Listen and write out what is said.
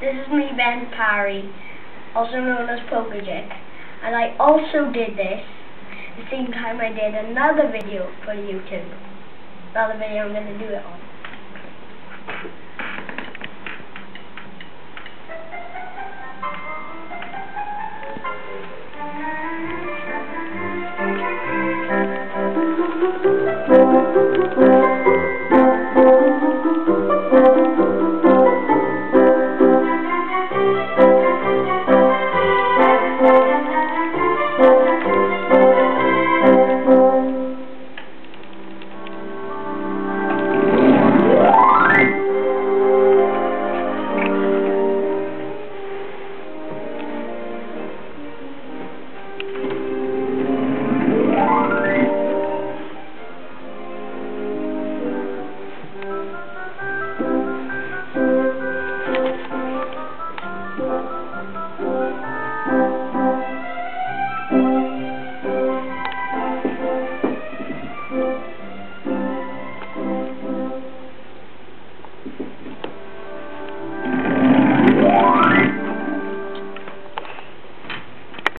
This is me, Ben Parry, also known as Pokegic, and I also did this the same time I did another video for YouTube. Another video I'm going to do it on.